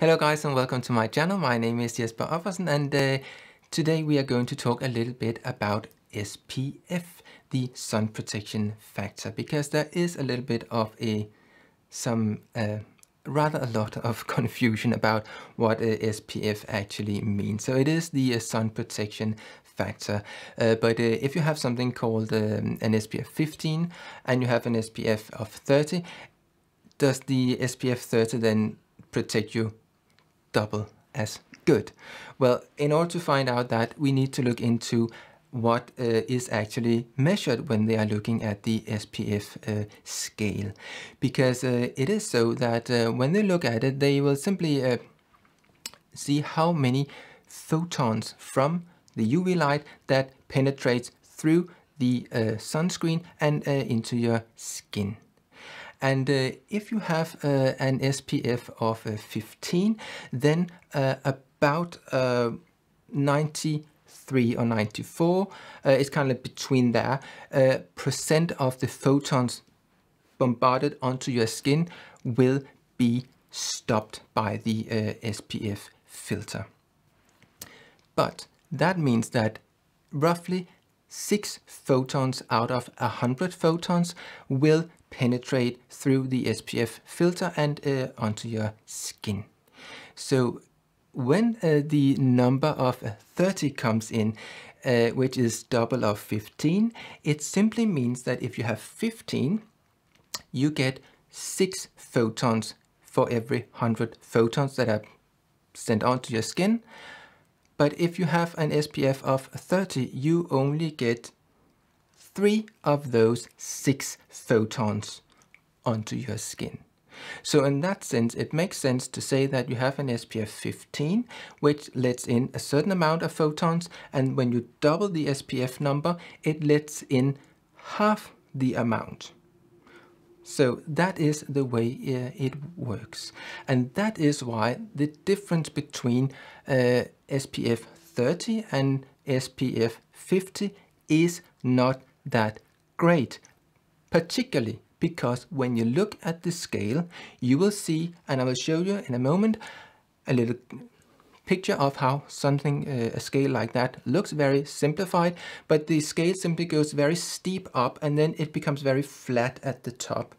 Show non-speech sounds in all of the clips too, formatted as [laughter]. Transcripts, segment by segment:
Hello guys and welcome to my channel. My name is Jesper Offersen and uh, today we are going to talk a little bit about SPF, the sun protection factor, because there is a little bit of a some uh, rather a lot of [laughs] confusion about what uh, SPF actually means. So it is the uh, sun protection factor, uh, but uh, if you have something called um, an SPF 15 and you have an SPF of 30, does the SPF 30 then protect you double as good? Well, in order to find out that, we need to look into what uh, is actually measured when they are looking at the SPF uh, scale. Because uh, it is so that uh, when they look at it, they will simply uh, see how many photons from the UV light that penetrates through the uh, sunscreen and into your skin. And uh, if you have uh, an SPF of uh, 15, then about 93 or 94, it's kind of between there, percent of the photons bombarded onto your skin will be stopped by the SPF filter. But that means that roughly 6 photons out of 100 photons will penetrate through the SPF filter and uh, onto your skin. So when uh, the number of uh, 30 comes in, uh, which is double of 15, it simply means that if you have 15, you get 6 photons for every 100 photons that are sent onto your skin. But if you have an SPF of 30, you only get three of those six photons onto your skin. So in that sense, it makes sense to say that you have an SPF 15, which lets in a certain amount of photons, and when you double the SPF number, it lets in half the amount. So that is the way uh, it works. And that is why the difference between uh, SPF 30 and SPF 50 is not that great, particularly because when you look at the scale, you will see, and I will show you in a moment, a little picture of how something, uh, a scale like that looks very simplified, but the scale simply goes very steep up and then it becomes very flat at the top.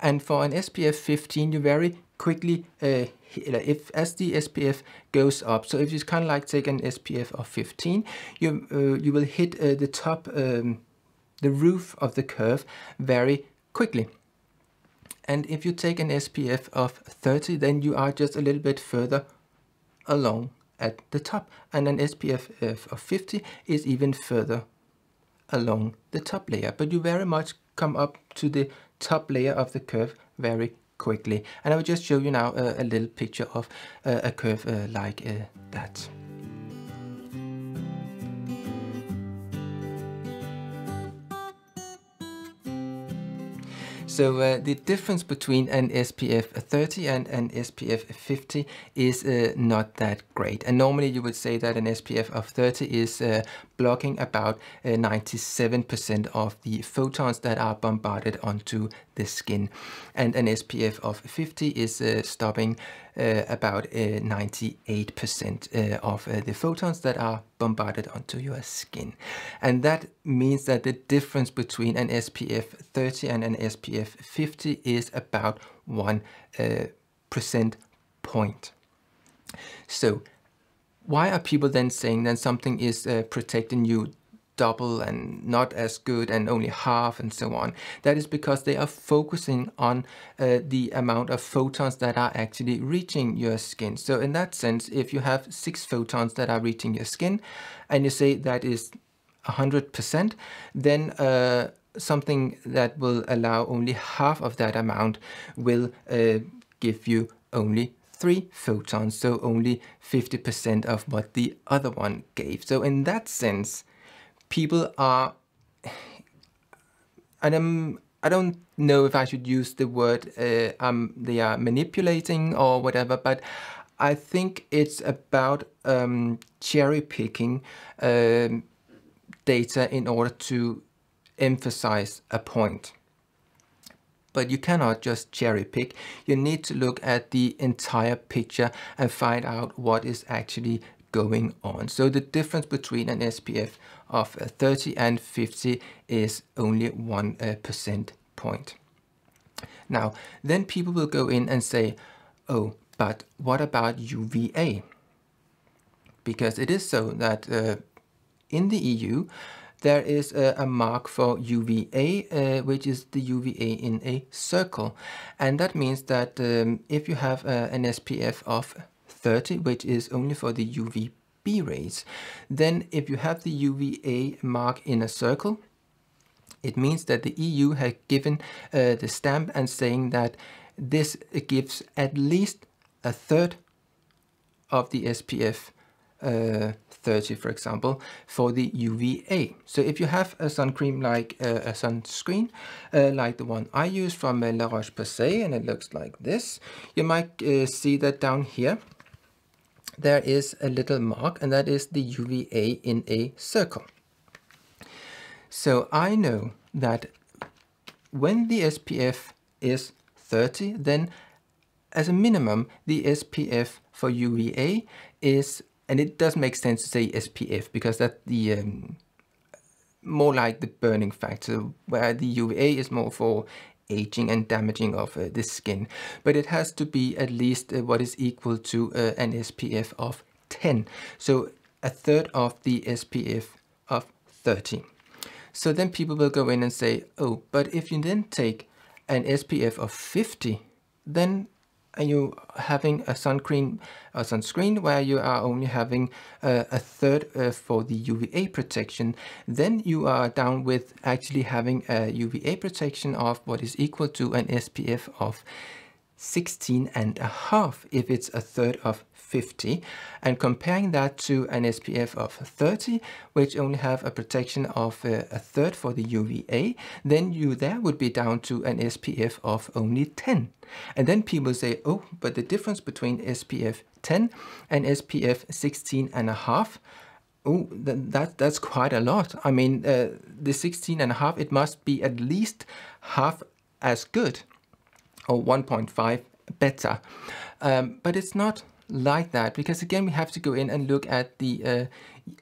And for an SPF 15, you very quickly, uh, if as the SPF goes up, so if you kind of like take an SPF of 15, you, uh, you will hit uh, the top um, the roof of the curve very quickly. And if you take an SPF of 30, then you are just a little bit further along at the top. And an SPF of 50 is even further along the top layer. But you very much come up to the top layer of the curve very quickly. And I will just show you now a, a little picture of uh, a curve uh, like uh, that. So uh, the difference between an SPF 30 and an SPF 50 is uh, not that great. And normally you would say that an SPF of 30 is uh, blocking about 97% uh, of the photons that are bombarded onto the skin. And an SPF of 50 is uh, stopping about 98% of the photons that are bombarded onto your skin. And that means that the difference between an SPF 30 and an SPF 50 is about one uh, point. So why are people then saying that something is uh, protecting you double and not as good and only half and so on. That is because they are focusing on uh, the amount of photons that are actually reaching your skin. So in that sense, if you have six photons that are reaching your skin and you say that is 100%, then uh, something that will allow only half of that amount will uh, give you only three photons, so only 50% of what the other one gave. So in that sense, people are, and I'm, I don't know if I should use the word uh, um, they are manipulating or whatever, but I think it's about um, cherry picking um, data in order to emphasize a point. but you cannot just cherry pick. You need to look at the entire picture and find out what is actually going on. So the difference between an SPF of 30 and 50 is only one uh, point. Now, then people will go in and say, oh, but what about UVA? Because it is so that uh, in the EU, there is a, a mark for UVA, uh, which is the UVA in a circle. And that means that um, if you have uh, an SPF of 30, which is only for the UVB rays, then if you have the UVA mark in a circle, it means that the EU has given uh, the stamp and saying that this gives at least a third of the SPF uh, 30, for example, for the UVA. So if you have a sun cream like uh, a sunscreen, uh, like the one I use from uh, La Roche-Posay, and it looks like this, you might uh, see that down here, there is a little mark, and that is the UVA in a circle. So I know that when the SPF is 30, then as a minimum, the SPF for UVA is, and it does make sense to say SPF because that's the um, more like the burning factor, where the UVA is more for aging and damaging of uh, the skin. But it has to be at least uh, what is equal to uh, an SPF of 10. So a third of the SPF of 30. So then people will go in and say, oh, but if you then take an SPF of 50, then are you having a sun cream, a sunscreen where you are only having uh, a third uh, for the UVA protection, then you are down with actually having a UVA protection of what is equal to an SPF of 16 and a half if it's a third of 50 and comparing that to an SPF of 30 which only have a protection of uh, a third for the UVA then you there would be down to an SPF of only 10 and then people say oh but the difference between SPF 10 and SPF 16 and a half Oh, that, that's quite a lot. I mean, uh, the 16 and a half, it must be at least half as good or 1.5 better. Um, but it's not like that because again we have to go in and look at the uh,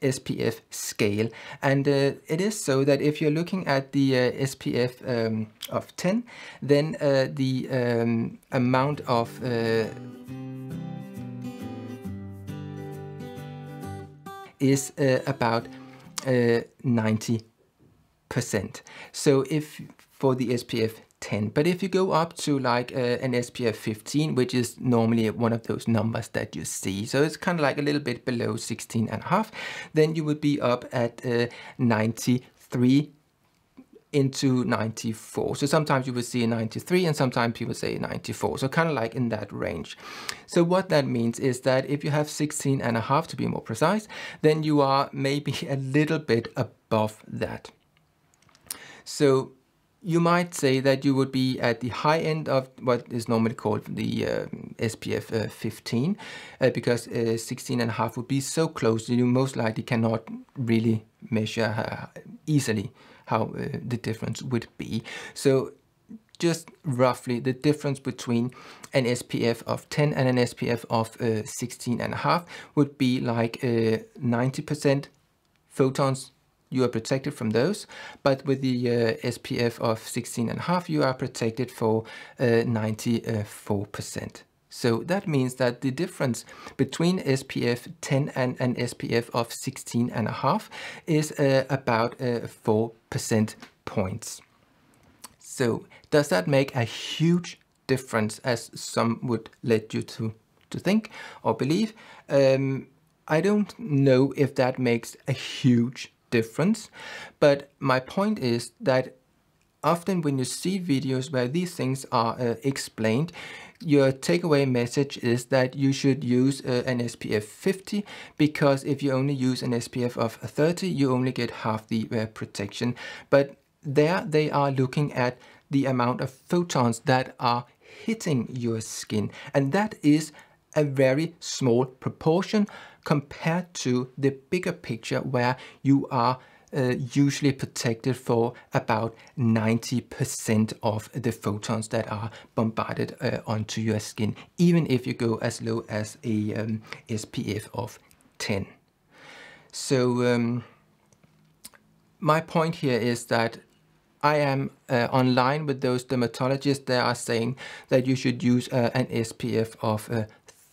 SPF scale. And uh, it is so that if you're looking at the uh, SPF um, of 10 then uh, the um, amount of uh, is uh, about 90 percent. So if for the SPF 10. But if you go up to like uh, an SPF 15, which is normally one of those numbers that you see, so it's kind of like a little bit below 16 and a half, then you would be up at uh, 93 into 94. So sometimes you will see a 93 and sometimes people say 94. So kind of like in that range. So what that means is that if you have 16 and a half to be more precise, then you are maybe [laughs] a little bit above that. So you might say that you would be at the high end of what is normally called the uh, SPF uh, 15 uh, because uh, 16 and a half would be so close that you most likely cannot really measure uh, easily how uh, the difference would be. So just roughly the difference between an SPF of 10 and an SPF of 16 and a half would be like 90% photons you are protected from those. But with the uh, SPF of 16 and a half, you are protected for 94%. Uh, so that means that the difference between SPF 10 and an SPF of 16 and a half is uh, about uh, 4 percent points. So does that make a huge difference as some would let you to, to think or believe? Um, I don't know if that makes a huge difference. But my point is that often when you see videos where these things are uh, explained, your takeaway message is that you should use uh, an SPF 50 because if you only use an SPF of 30, you only get half the uh, protection. But there they are looking at the amount of photons that are hitting your skin. And that is a very small proportion compared to the bigger picture where you are uh, usually protected for about 90% of the photons that are bombarded uh, onto your skin, even if you go as low as a um, SPF of 10. So um, my point here is that I am uh, online with those dermatologists that are saying that you should use uh, an SPF of uh,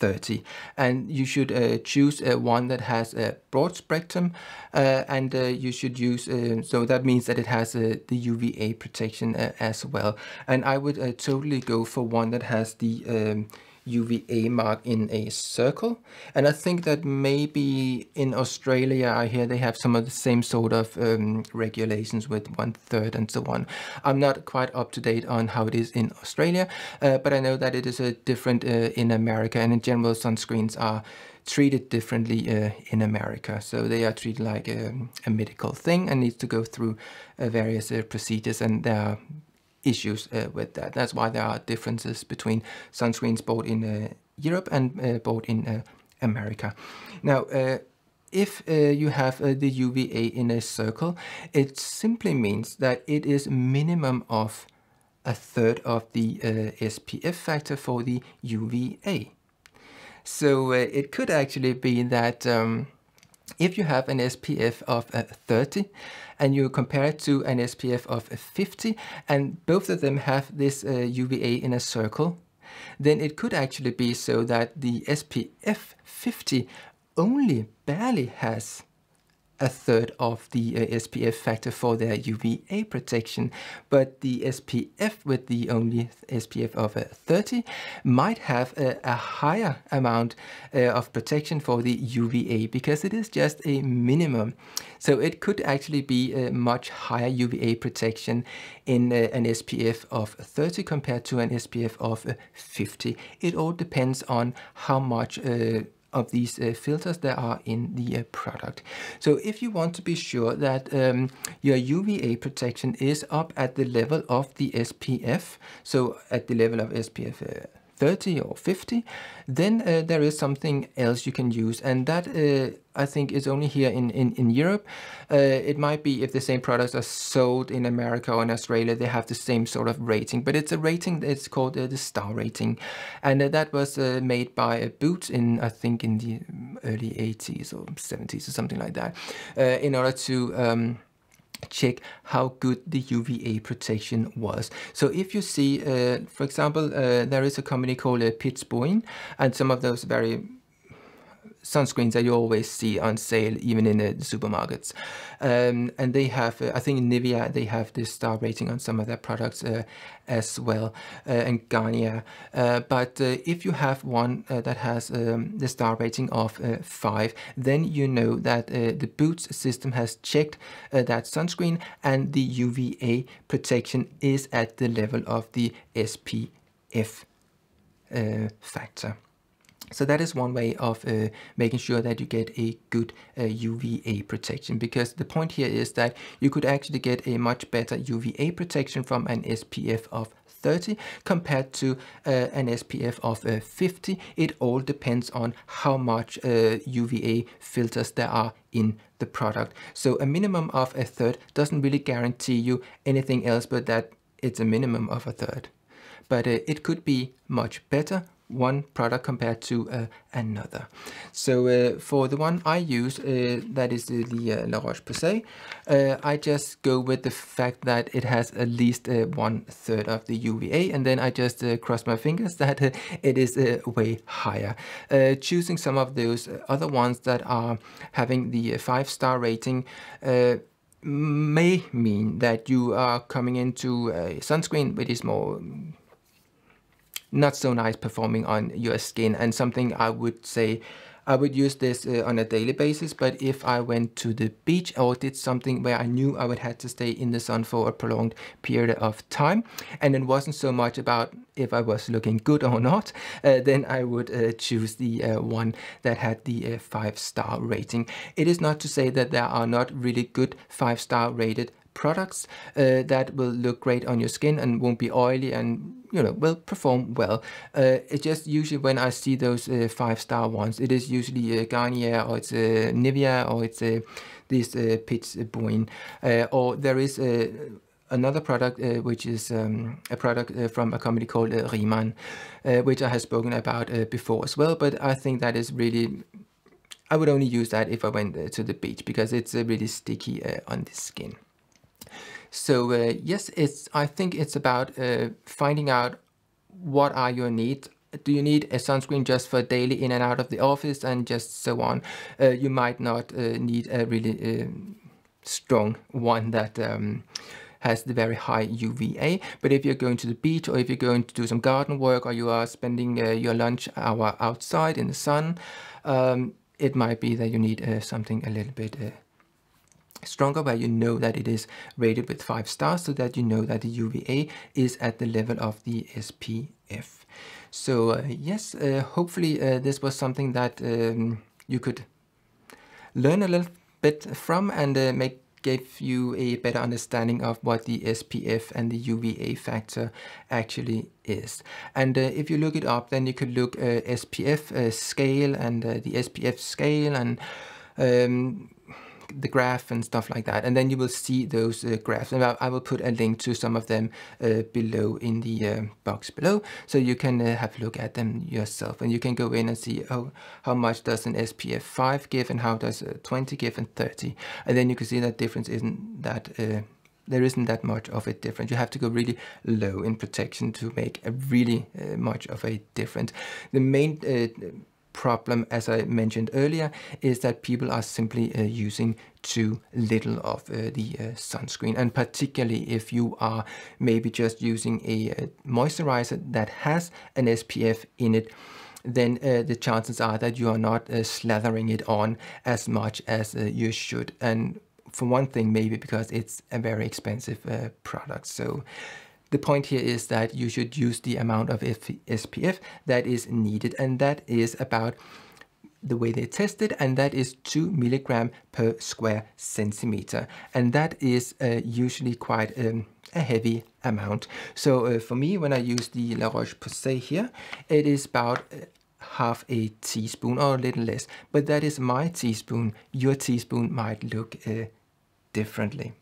30 and you should uh, choose uh, one that has a broad spectrum uh, and uh, you should use uh, so that means that it has uh, the UVA protection as well. And I would totally go for one that has the um, UVA mark in a circle. And I think that maybe in Australia, I hear they have some of the same sort of um, regulations with one third and so on. I'm not quite up to date on how it is in Australia, uh, but I know that it is a different uh, in America. And in general, sunscreens are treated differently uh, in America. So they are treated like a, a medical thing and needs to go through uh, various uh, procedures and there are issues uh, with that. That's why there are differences between sunscreens bought in uh, Europe and uh, bought in uh, America. Now, uh, if uh, you have the UVA in a circle, it simply means that it is minimum of a third of the SPF factor for the UVA. So it could actually be that um, if you have an SPF of 30 and you compare it to an SPF of 50 and both of them have this uh, UVA in a circle, then it could actually be so that the SPF 50 only barely has a third of the uh, SPF factor for their UVA protection, but the SPF with the only SPF of uh, 30 might have a, a higher amount uh, of protection for the UVA because it is just a minimum. So it could actually be a much higher UVA protection in uh, an SPF of 30 compared to an SPF of uh, 50. It all depends on how much uh, of these uh, filters that are in the uh, product. So if you want to be sure that um, your UVA protection is up at the level of the SPF, so at the level of SPF uh, 30 or 50, then uh, there is something else you can use. And that uh, I think is only here in, in, in Europe. Uh, it might be if the same products are sold in America or in Australia, they have the same sort of rating. But it's a rating, it's called uh, the star rating. And uh, that was uh, made by Boots in, I think, in the early 80s or 70s or something like that, in order to... Um, check how good the UVA protection was. So if you see, uh, for example, uh, there is a company called uh, and some of those very sunscreens that you always see on sale, even in the supermarkets. Um, and they have, uh, I think in Nivea, they have this star rating on some of their products uh, as well, uh, and Garnier. Uh, but uh, if you have one uh, that has um, the star rating of 5, then you know that the Boots system has checked that sunscreen and the UVA protection is at the level of the SPF factor. So that is one way of uh, making sure that you get a good uh, UVA protection because the point here is that you could actually get a much better UVA protection from an SPF of 30 compared to uh, an SPF of uh, 50. It all depends on how much uh, UVA filters there are in the product. So a minimum of a third doesn't really guarantee you anything else but that it's a minimum of a third. But uh, it could be much better one product compared to uh, another. So uh, for the one I use, uh, that is the, uh, La Roche-Posay, uh, I just go with the fact that it has at least uh, one third of the UVA and then I just cross my fingers [laughs] that it is way higher. choosing some of those other ones that are having the five star rating may mean that you are coming into a sunscreen which is more not so nice performing on your skin and something I would say I would use this uh, on a daily basis, but if I went to the beach or did something where I knew I would have to stay in the sun for a prolonged period of time, and it wasn't so much about if I was looking good or not, uh, then I would uh, choose the uh, one that had the uh, five star rating. It is not to say that there are not really good five star rated products uh, that will look great on your skin and won't be oily and you know will perform well. Uh, it's just usually when I see those uh, five star ones, it is usually uh, Garnier or it's uh, Nivea or it's uh, this uh, Piz Buin or there is a another product uh, which is um, a product uh, from a company called uh, Riemann, which I have spoken about before as well. But I think that is really I would only use that if I went to the beach because it's really sticky on the skin. So uh, yes, it's. I think it's about uh, finding out what are your needs. Do you need a sunscreen just for daily in and out of the office and just so on? Uh, you might not need a really strong one that um, has the very high UVA. But if you're going to the beach or if you're going to do some garden work or you are spending uh, your lunch hour outside in the sun, um, it might be that you need uh, something a little bit uh, stronger where you know that it is rated with five stars so that you know that the UVA is at the level of the SPF. So uh, yes, uh, hopefully uh, this was something that um, you could learn a little bit from and uh, make give you a better understanding of what the SPF and the UVA factor actually is. And uh, if you look it up, then you could look uh, SPF uh, scale and uh, the SPF scale and um, the graph and stuff like that. And then you will see those uh, graphs. And I will put a link to some of them uh, below in the uh, box below. So you can uh, have a look at them yourself. And you can go in and see oh, how much does an SPF 5 give and how does 20 give and 30. And then you can see that difference isn't that uh, there isn't that much of a difference. You have to go really low in protection to make a really uh, much of a difference. The main uh, problem, as I mentioned earlier, is that people are simply uh, using too little of uh, the uh, sunscreen. And particularly if you are maybe just using a, a uh, moisturizer that has an SPF in it, then uh, the chances are that you are not uh, slathering it on as much as you should. And for one thing, maybe because it's a very expensive product. So the point here is that you should use the amount of SPF that is needed and that is about the way they test it and that is 2 milligram per square centimeter and that is uh, usually quite um, a heavy amount. So uh, for me when I use the La Roche-Posay here it is about uh, half a teaspoon or a little less but that is my teaspoon. Your teaspoon might look uh, differently.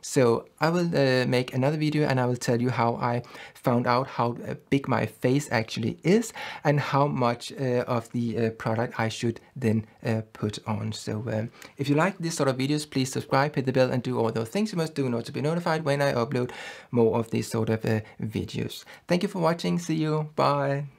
So I will uh, make another video and I will tell you how I found out how uh, big my face actually is and how much uh, of the uh, product I should then uh, put on. So um, if you like this sort of videos, please subscribe, hit the bell and do all those things you must do in order to be notified when I upload more of these sort of uh, videos. Thank you for watching. See you. Bye.